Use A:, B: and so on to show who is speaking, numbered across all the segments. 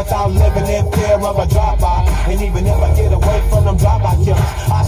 A: without living in fear of a drive-by. And even if I get away from them drive-by killers, I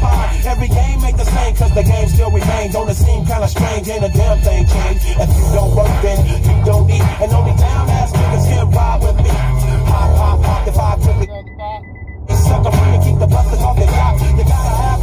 A: pie. Every game ain't the same, cause the game still remains. Don't it seem kinda strange? Ain't a damn thing changed. If you don't work, then you don't eat. And only down ass niggas can ride with me. Pop, pop, pop! if I took it. Sucker free and keep the busters off the top. You gotta have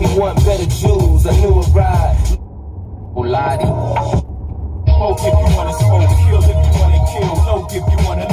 A: If you want better jewels, a newer ride. Bulati. Smoke if you wanna smoke, kill if you wanna kill, No, if you wanna